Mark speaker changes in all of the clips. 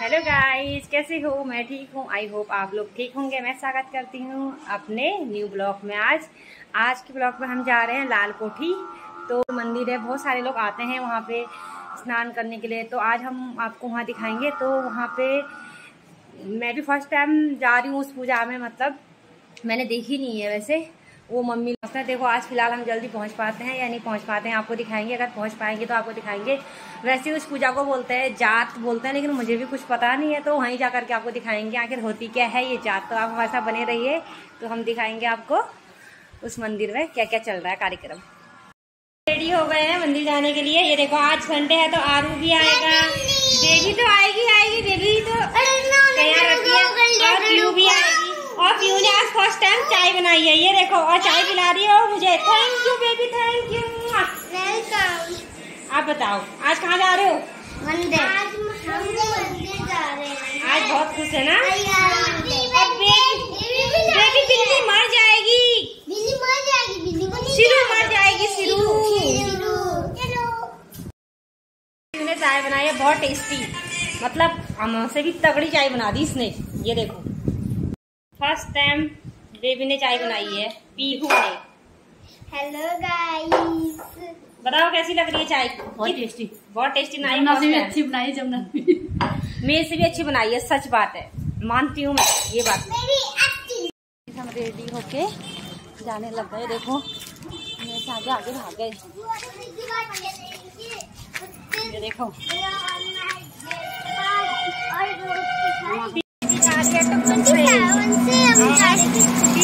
Speaker 1: Hello guys कैसे हो? मैं ठीक हूँ. आई होप आप लोग ठीक होंगे. मैं स्वागत करती हूँ अपने न्यू ब्लॉग में आज. आज के ब्लॉग में हम जा रहे हैं लाल कोठी तो मंदिर है. बहुत सारे लोग आते हैं वहाँ पे स्नान करने के लिए. तो आज हम आपको वहाँ दिखाएँगे. तो वहाँ पे मैं भी फ़र्स्ट टाइम जा रही हूँ उस पूजा में. मतलब मैंने देखी नहीं है वैसे. वो मम्मी लोग देखो आज फ़िलहाल हम जल्दी पहुँच पाते हैं या नहीं पहुँच पाते हैं आपको दिखाएँगे अगर पहुँच पाएँगे तो आपको दिखाएँगे। वैसे उस पूजा को बोलते हैं जात बोलते हैं लेकिन मुझे भी कुछ पता नहीं है तो वहीं जा करके आपको दिखाएँगे आखिर होती क्या है ये जात? तो आप हमारे साथ बने रहिए तो हम दिखाएँगे आपको उस मंदिर में क्या क्या चल रहा है कार्यक्रम। रेडी हो गए हैं मंदिर जाने के लिए? ये देखो आज संडे है तो आरू भी आएगा। बेबी तो आएगी आएगी बेबी तो तैयार रहती है और भी आएगी। और पीयू ने आज फ़र्स्ट टाइम चाय बनाई है। ये देखो और चाय पिला रही है मुझे। Thank you baby thank you आप बताओ आज कहाँ जा रहे हो?
Speaker 2: मंदिर। आज हम मंदिर जा रहे हैं।
Speaker 1: आज बहुत खुश है ना? बेबी बिल्ली मर जाएगी।
Speaker 2: बिल्ली मर जाएगी बिल्ली
Speaker 1: मर जाएगी सिरू। चाय बनाई है बहुत टेस्टी मतलब हमसे भी तगड़ी चाय बना दी इसने। ये देखो। फ़र्स्ट टाइम बेबी ने चाय बनाई है पीहू ने।
Speaker 2: हेलो गाइस
Speaker 1: बताओ कैसी लग रही है चाय?
Speaker 3: बहुत टेस्टी
Speaker 1: बहुत टेस्टी नाई
Speaker 3: से भी अच्छी बनाई जमुना
Speaker 1: मेरे से भी अच्छी बनाई है सच बात है। मानती हूँ मैं ये बात। हम रेडी होके जाने लग गए देखो। मेरे से आगे आगे भाग गए। ये देखो।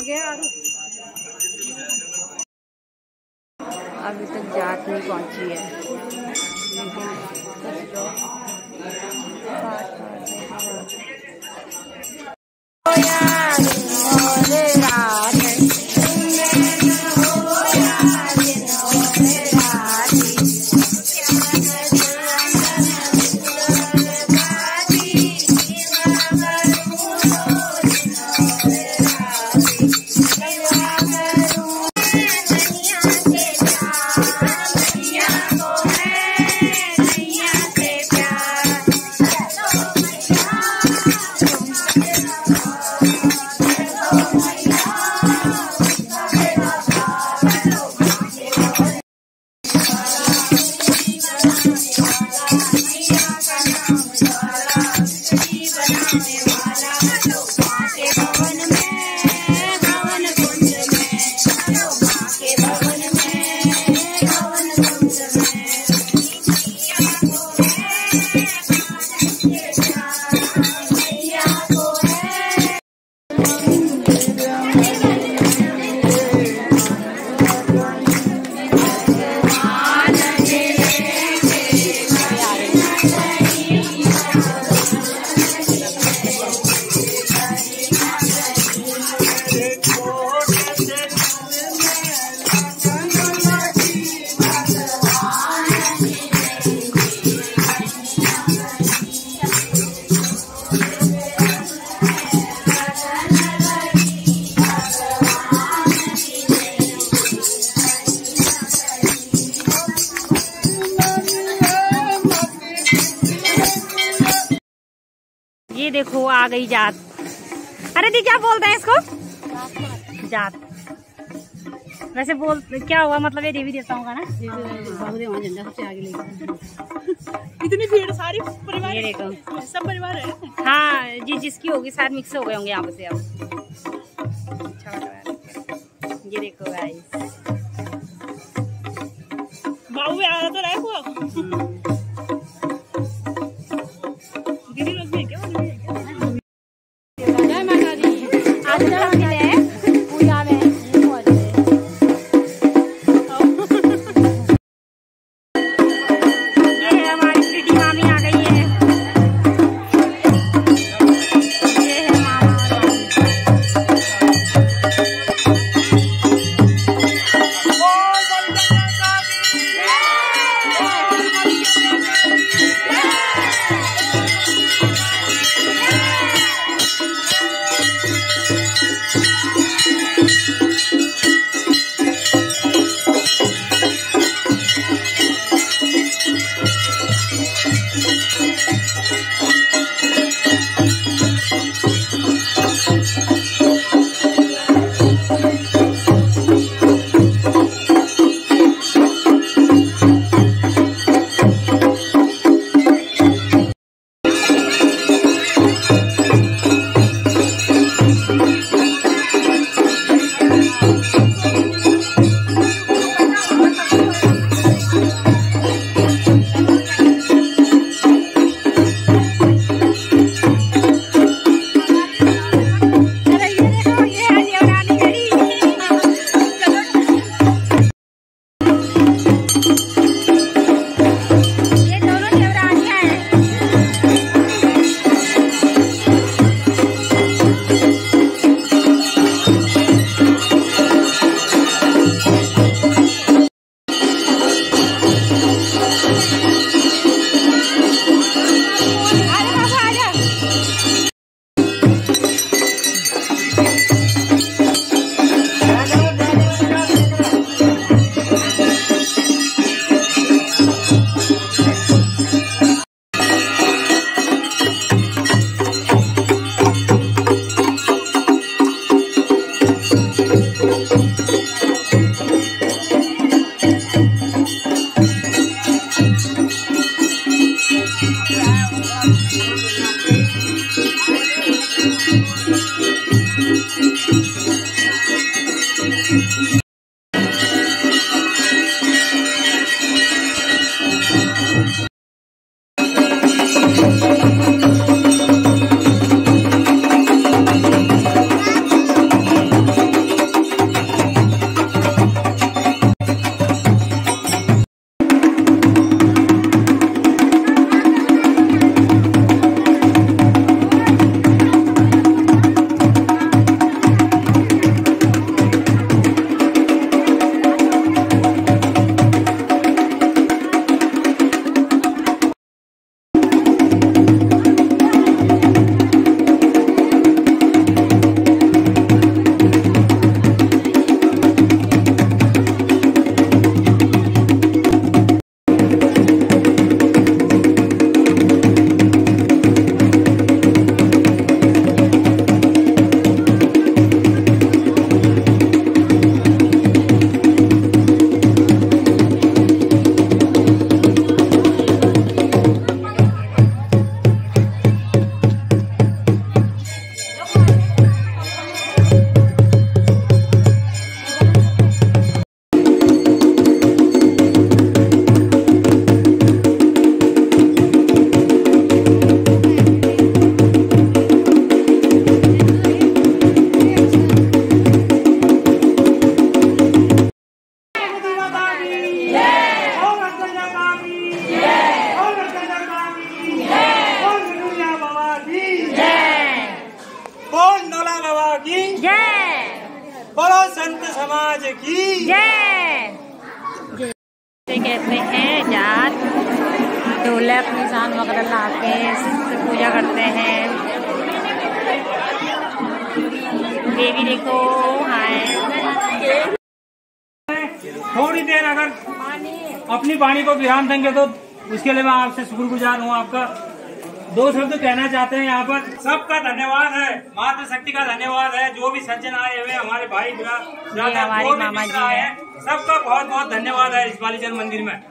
Speaker 1: आरू अभी तक जात नहीं पहुँची है। लेकिन कुछ लोग आ गई जात। अरे दी क्या बोलते हैं इसको? जात। वैसे बोल क्या हुआ? मतलब ये देवी देवताओं का ना?
Speaker 3: झंडा सबसे आगे लेके इतनी भीड़ सारी परिवार
Speaker 1: ये देखो।
Speaker 3: सब परिवार है।
Speaker 1: हाँ जी जिसकी होगी शायद मिक्स हो गए होंगे यहाँ से अब। अच्छा लग रहा है। ये देखो गाइस
Speaker 3: बाबू आ तो रहा है
Speaker 4: संत समाज की।
Speaker 1: जय। कहते हैं जात ढोलक निशान वगैरह ला के इससे पूजा करते हैं। देवी देखो हाय
Speaker 4: थोड़ी देर अगर अपनी वाणी को विराम देंगे तो उसके लिए मैं आपसे शुक्रगुजार हूँ आपका दो शब्द कहना चाहते हैं यहाँ पर। सबका धन्यवाद है। मातृ शक्ति का धन्यवाद है। जो भी सज्जन आए हुए हमारे भाई
Speaker 1: हमारे मामा जी
Speaker 4: आए। हैं। सबका बहुत बहुत धन्यवाद है इस बालीचंद मंदिर में।